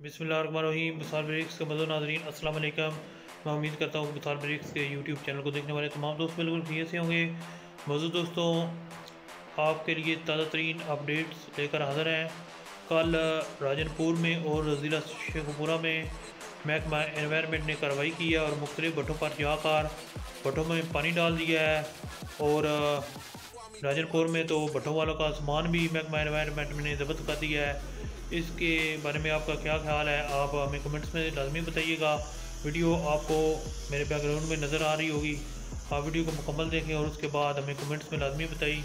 बिसमीम बुसार ब्रिक्स के मज़ो नाजरीन, अस्सलाम मैं उम्मीद करता हूँ बुसार ब्रिक्स के यूट्यूब चैनल को देखने वाले तमाम दोस्त बिल्कुल खरीत से होंगे। मज़ो दोस्तों, आपके लिए ताज़ा तरीन अपडेट्स लेकर हाज़िर हैं। कल राजनपुर में और ज़िला शेखपुरा में महकमा इन्वायरमेंट ने कार्रवाई की है और मुख्तलिफ़ भट्टों पर जाकर भट्टों में पानी डाल दिया है और, राजनपुर में तो भट्टों वालों का सामान भी महकमा इन्वायरमेंट ने जब्त कर दिया है। इसके बारे में आपका क्या ख्याल है? आप हमें कमेंट्स में लाजमी बताइएगा। वीडियो आपको मेरे बैकग्राउंड में नज़र आ रही होगी। आप वीडियो को मुकम्मल देखें और उसके बाद हमें कमेंट्स में लाजमी बताइए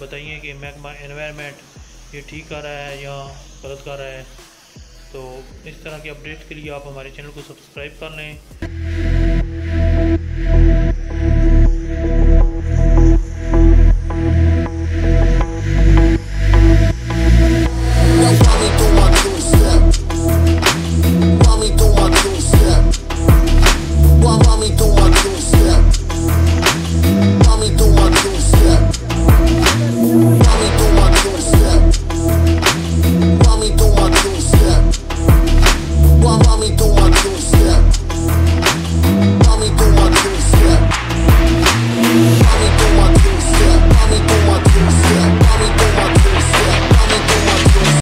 बताइए कि महकमा इन्वायरमेंट ये ठीक कर रहा है या गलत कर रहा है। तो इस तरह के अपडेट्स के लिए आप हमारे चैनल को सब्सक्राइब कर लें।